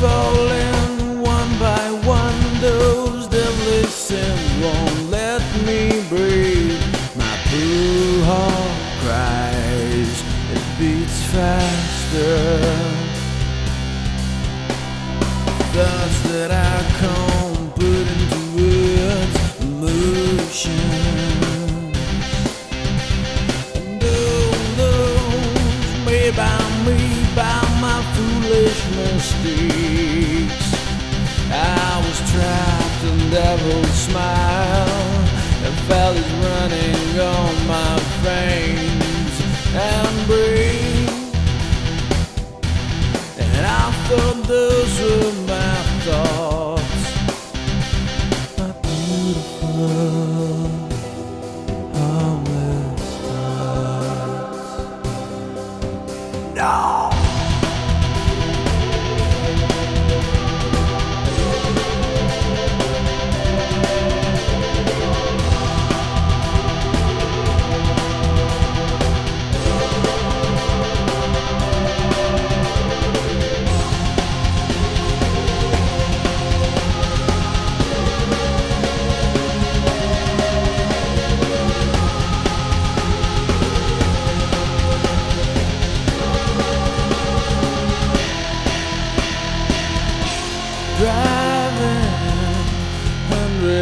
Falling one by one, those sins won't let me breathe. My poor heart cries, it beats faster. Thoughts that I can't me, by my foolish mistakes. I was trapped in devil's smile, and belly's running on my veins and brain. And I thought those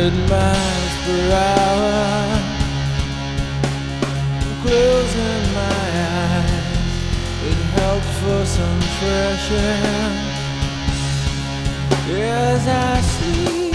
100 miles per hour. I'm Closing my eyes It helps for some fresh air As I sleep